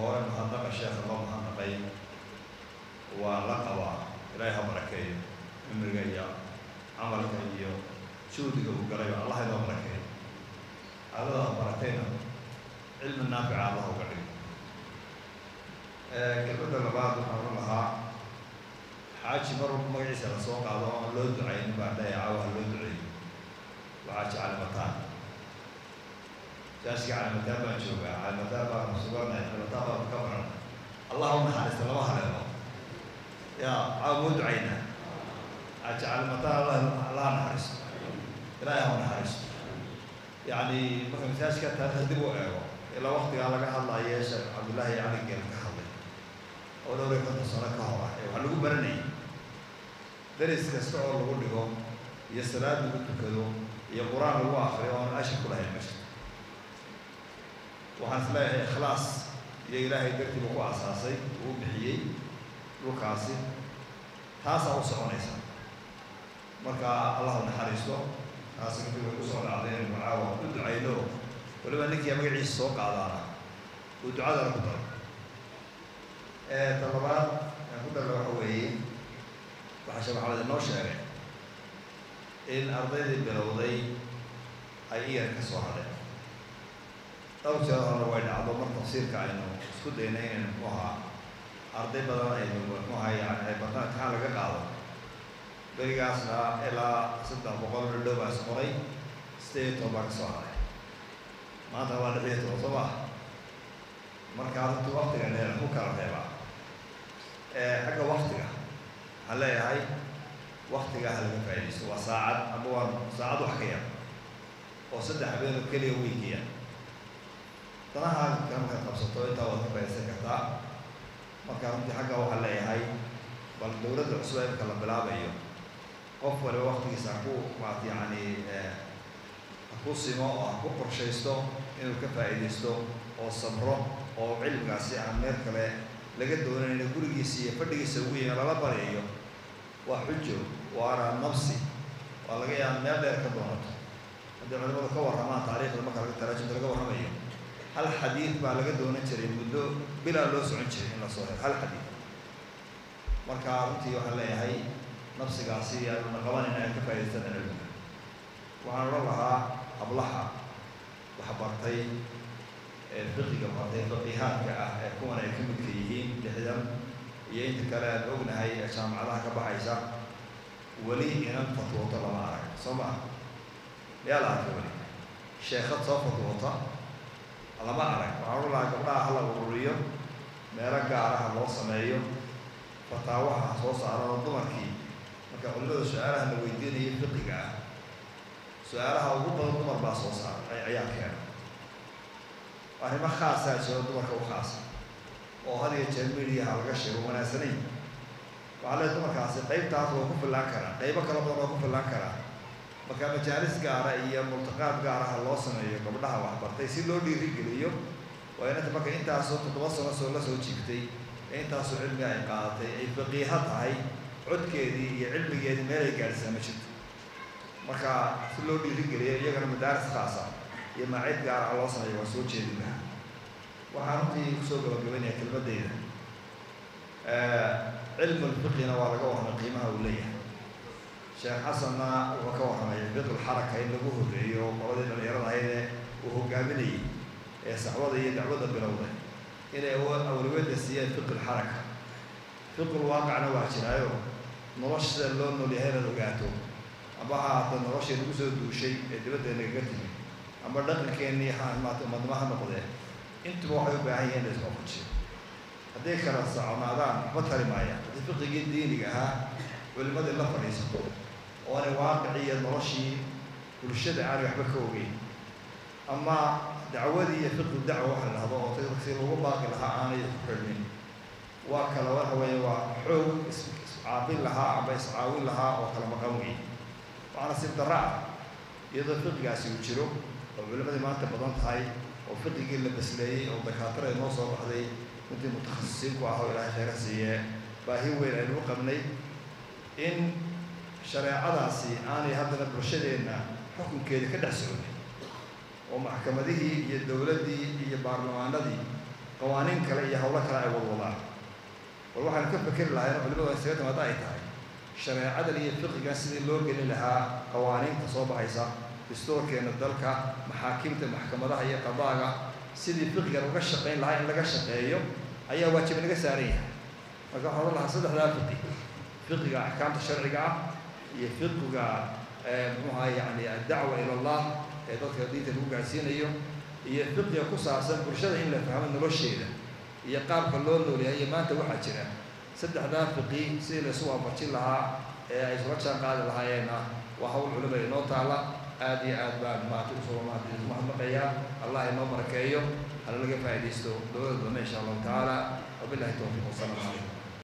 كورن هندقة شيخ الله هندقي ولقوا إليها بركي عمر جيا عمر جيا شو تقول قريبا الله يدعو بركي هذا هو بركينا علم النافع الله قريب. كيف بدنا بعد ما نروح حاجة مرة مجلس الأسواق هذا لودعين بعدها يعوها لودعين وحاجة على مكان. Jaashka calimataan baan joogaa calimataan baan suganay calimataan baan ka baran allah u naxariista lama haleelo ya ducaynaa xaaji calimataan allah allah naxariisto ilaahay ha naxariisto yacni marka masaajka taariikha dib u eego. Ilaa waktigaa laga hadlayo sheekh cabdullaahi cali geel ka hadlay. Oo dhowr iyo konton sano ka hor ah ee waxaa lagu baranayay daris kasta oo lagu dhigo iyo salaad lagu tukado iyo qur'aan lagu akriyo oon ashir ku lahayn waxaan is leeyahay ikhlaas iyo ilaahay dartiiba ku asaasay uu bixiyey dhulkaasi. Taasaa u soconaysa. Marka allah u naxariisto taasi kadib way ku soo dhacday inaynu caawa u ducayno waliba ninkiia magaciisa soo qaadaana. Uu ducadana ku daro. Ta labaad aan ku darna waxa weeye waxaa maxamed inoo sheegay in ardaydii bilowday ay iyar ka soo hadheen dhowr way dhacdo mar tafsiirka aynu isku daynay inaynu muxuu ahaa arday badan aynu muxuu ahaa yani ay bartaan imtixaan laga qaado. Berigaasna ilaa saddex boqol dhadhow baa is sideed iyo ka soo haray. Maanta waa lix iyo marka runtii waktiga dheer ku kala reebaa. Xagga waktiga waxaan leeyahay waktiga ha laga faaidaysto waa saacad ama waa saacad wax ka yar oo saddex habeenoo keliya weygiya danaha markaad qabsato intaa waad ka faidaysan kartaa marka runtii xagga waxaan leeyahay bal dawladda cusub ee imka la bilaabayo qof waliba waktigiisa haku maat yani haku simo oo haku qorshaysto inuu ka faa'iidaysto oo sabro oo cilmigaasi aan meel kale laga doonayna gurigiisa iyo fadhigiisa ugu yimi lala baryayo waa xujo waana nabsi waa laga yaaba meel dheer ka doonato. Haddii culimadu ka warramaan taariikhda marka laga taraajumta laga warramayo hal xadiid baa laga doonan jiray muddo bilaa loo socon jiray in la soo helo. Hal xadiid marka runtii waxaan leeyahay nafsigaasi aynu qabanayna aan ka faa'idaystaan cilmiga waxaan odhan lahaa hablaha wax bartay ee fiqiga bartay faqihaadka ah ee kuwan ay ka midka yihiin lixdan iyo inta kale aan ognahay ee jaamacadaha ka baxaysa weli inan fatwoota lama arag. Soo maa yaa la arkay weli. Sheekad soo fatwoota lama arag waxaan odhan lahaa gabdhaha hala ururiyo meelo gaaraha loo sameeyo. Fataawaha soo saaran oo dumarkii. Marka culimada su'aalaha la weydiinayay fiqiga ah. Su'aalaha ugu badan dumar baa soo saara ayaa keena arrimo khaasaa jiro dumarka u khaasa oo had iyo jeer mediaha laga sheego wanaagsanayn waxaa leey dumarkaasi qaybtaas waa ku fillaan karaa qaybo kala badan waa ku fillaan karaa marka majaalis gaara iyo multaqaad gaaraha loo sameeyo gabdhaha waxbartay si loo dhiirigeliyo waa inanta marka intaasoo toddoba sano soo la soo jiigtay ee intaasoo cilmiga ay qaadatay ay faqiiha tahay codkeedii iyo cilmigeedii meel ay gaadhsaa ma jirto. Marka si loo dhiirigeliyo iyagana madaaris khaasa iyo maacid gaar ah loo sameeyo waa soo jeedin lahaa waxaan runtii ku soo gabagabaynaya kelmadeyda cilmu lfiqina waa laga warramay qiimaha uu leeyahay sheekh xasanna wuxuu ka warramay fiqu lxaraka in lagu horreeyo qoladii dhalinyarada ahaydee uu hogaaminayay ee saxwada iyo dacwadda bilowday inay awlawada siiyeen fiqi lxaraka fiqul waaqicna waa jiraayo nolosha loo nool yahay inaad ogaato amba ha haata noloshii lagu soo duushay ee dibadda nagaga timi amba dhaqankeennii maata umadnimo ha noqdee intuba waxay u baahan yihiin in la iswafajiyo hadday kala soconaadaan waxba tari maaya haddii fiqigii diiniga ahaa culimadii la fadhiisato oo aanay waaqicii iyo noloshii bulshada aanay waxba ka ogeyn. Ama dacwadii iyo fiqu dacwa waxa la dhahdo oo si lagu baaqi lahaa aanay ku xirmin waa kala waxa weeye waa xoog iscaabin lahaa amba iscaawin lahaa oo kala maqan wey waxaana sib darra ah iyadoo fiqigaasi uu jiro oo culimadii maanta badan tahay oo fiqigii la basleeyey oo dakaatara noo soo baxday intii mutakhasisiin ku ah oo ilaahay khayra siiye baahi weyn aynu u qabnay in shareecadaasi aanay haddana bulshadeenna xukunkeeda ka dhex socday oo maxkamadihii iyo dowladdii iyo baarlamaanadii qawaaniin kale iyo hawlo kale ay wadwadaan. Bal waxaanu ka fekeri lahayn culimadu isaga timaada ay tahay shareecadan iyo fiqigan sidii loo gelin lahaa qawaaniinta soo baxaysa dastuurkeena dalka maxaakiimta maxkamadaha iyo qadaaga sidii fiqigan uga shaqayn lahaa in laga shaqeeyo ayaa waajib inaga saaran yahay. Marka waxaan odhan lahaa saddexdaa fiqi fiqiga axkaamta sharciga ah iyo fiqiga muxuaha yani addacwa ila allah ee dadka diinta lagu gaarsiinayo iyo fiqiga ku saabsan bulshada in la fahmo nolosheeda iyo qaabka loo noolyahay iyo maanta waxaa jira. Saddexdaa fiqi sidii laysu waafajin lahaa ee ay isula jaan qaadi lahaayeenna waa hawl culima inoo taala aad iyo aad baan maanta u soo mahadnaqayaa allah inoo barakeeyo hala laga faaidaysto dowladda dambe insha allahu tacaala wabilahi towfiiq wasalaamu calaykum